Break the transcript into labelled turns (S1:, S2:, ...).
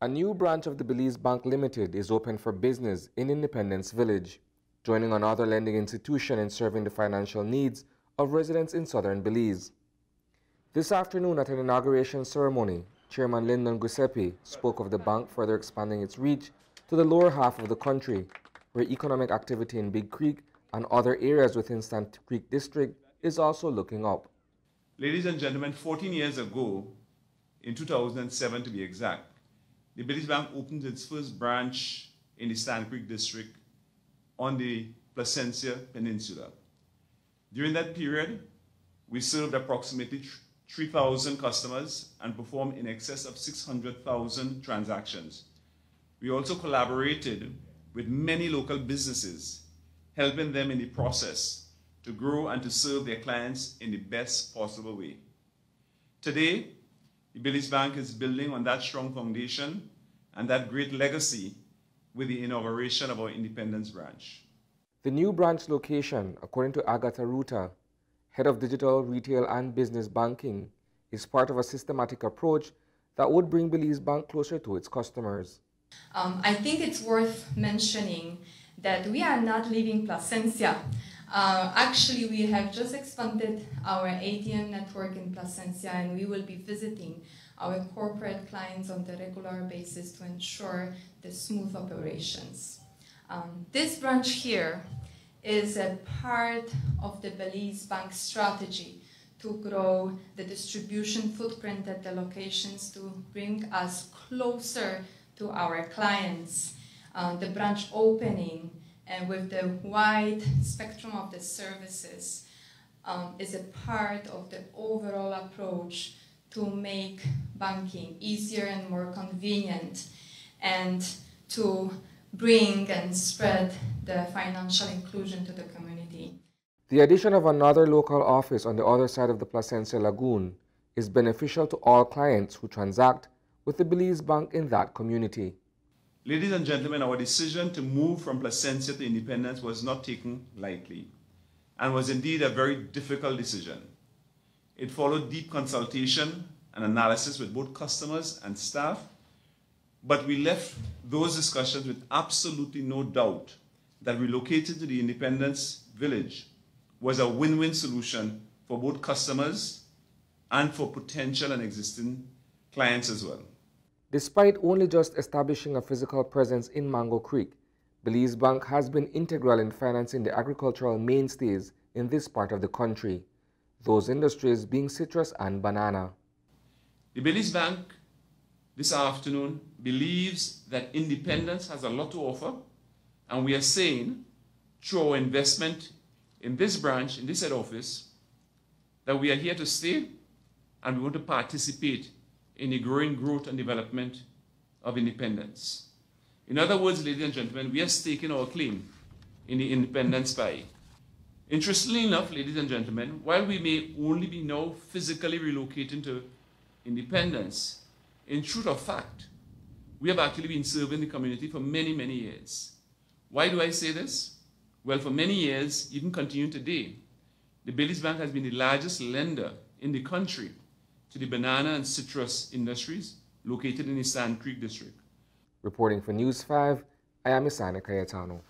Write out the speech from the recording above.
S1: A new branch of the Belize Bank Limited is open for business in Independence Village, joining another lending institution in serving the financial needs of residents in southern Belize. This afternoon at an inauguration ceremony, Chairman Lyndon Guiseppe spoke of the bank further expanding its reach to the lower half of the country, where economic activity in Big Creek and other areas within Stann Creek District is also looking up.
S2: Ladies and gentlemen, 14 years ago, in 2007 to be exact, the Belize Bank opened its first branch in the Stann Creek district on the Placencia Peninsula. During that period, we served approximately 3,000 customers and performed in excess of 600,000 transactions. We also collaborated with many local businesses, helping them in the process to grow and to serve their clients in the best possible way. Today, the Belize Bank is building on that strong foundation and that great legacy with the inauguration of our Independence branch.
S1: The new branch location, according to Agatha Ruta, head of digital, retail, and business banking, is part of a systematic approach that would bring Belize Bank closer to its customers.
S3: Um, I think it's worth mentioning that we are not leaving Placencia. Uh, actually, we have just expanded our ATM network in Placencia and we will be visiting our corporate clients on the regular basis to ensure the smooth operations. Um, this branch here is a part of the Belize Bank strategy to grow the distribution footprint at the locations to bring us closer to our clients. Uh, the branch opening and with the wide spectrum of the services um, is a part of the overall approach to make banking easier and more convenient and to bring and spread the financial inclusion to the community.
S1: The addition of another local office on the other side of the Placencia Lagoon is beneficial to all clients who transact with the Belize Bank in that community.
S2: Ladies and gentlemen, our decision to move from Placencia to Independence was not taken lightly and was indeed a very difficult decision. It followed deep consultation and analysis with both customers and staff, but we left those discussions with absolutely no doubt that relocating to the Independence Village was a win-win solution for both customers and for potential and existing clients as well.
S1: Despite only just establishing a physical presence in Mango Creek, Belize Bank has been integral in financing the agricultural mainstays in this part of the country, those industries being citrus and banana.
S2: The Belize Bank this afternoon believes that independence has a lot to offer, and we are saying through our investment in this branch, in this head office, that we are here to stay and we want to participate in the growing growth and development of independence. In other words, ladies and gentlemen, we are staking our claim in the independence pie. Interestingly enough, ladies and gentlemen, while we may only be now physically relocating to independence, in truth of fact, we have actually been serving the community for many, many years. Why do I say this? Well, for many years, even continuing today, the Belize Bank has been the largest lender in the country to the banana and citrus industries located in the Stann Creek district.
S1: Reporting for News 5, I am Isani Cayetano.